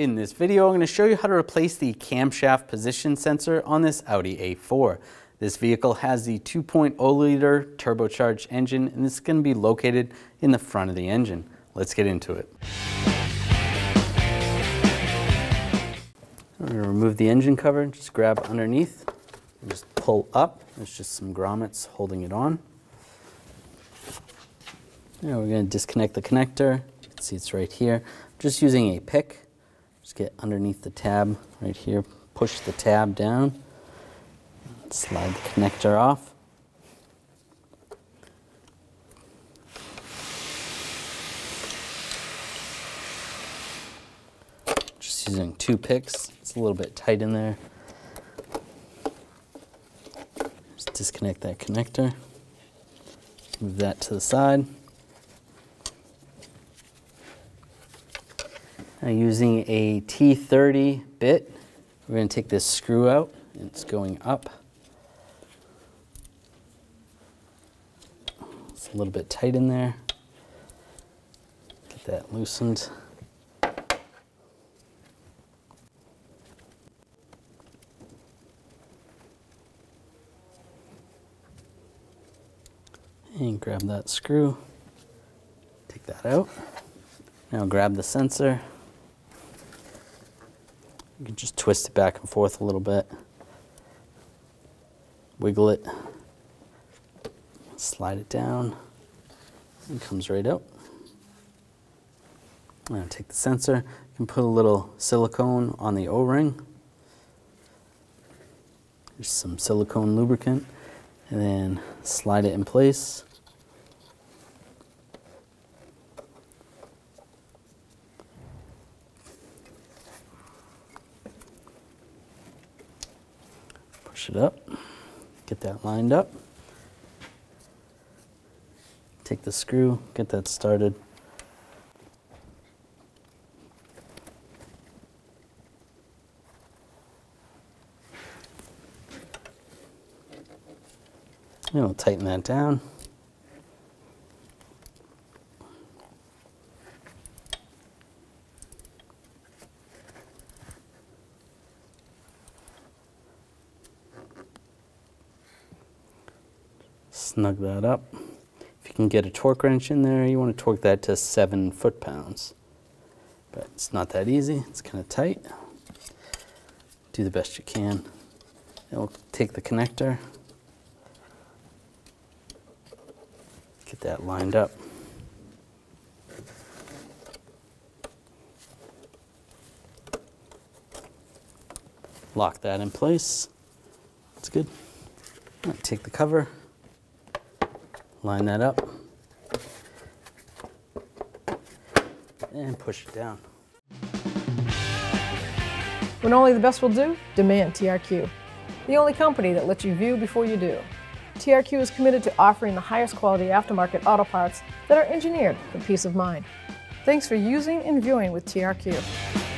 In this video, I'm going to show you how to replace the camshaft position sensor on this Audi A4. This vehicle has the 2.0 liter turbocharged engine and this is going to be located in the front of the engine. Let's get into it. I'm going to remove the engine cover, just grab underneath, just pull up. There's just some grommets holding it on. Now we're going to disconnect the connector. You can see it's right here. I'm just using a pick. Just get underneath the tab right here, push the tab down, slide the connector off. Just using two picks. It's a little bit tight in there. Just disconnect that connector. Move that to the side. Using a T30 bit, we're going to take this screw out. It's going up. It's a little bit tight in there. Get that loosened. And grab that screw, take that out. Now grab the sensor, you can just twist it back and forth a little bit. Wiggle it. Slide it down. And comes right out. Now take the sensor. You can put a little silicone on the O-ring. There's some silicone lubricant. And then slide it in place. Push it up, get that lined up. Take the screw, get that started. And we'll tighten that down. Snug that up. If you can get a torque wrench in there, you want to torque that to seven foot-pounds. But it's not that easy, it's kind of tight. Do the best you can. We'll take the connector, get that lined up. Lock that in place. That's good. Take the cover, Line that up. And push it down. When only the best will do, demand TRQ. The only company that lets you view before you do. TRQ is committed to offering the highest quality aftermarket auto parts that are engineered for peace of mind. Thanks for using and viewing with TRQ.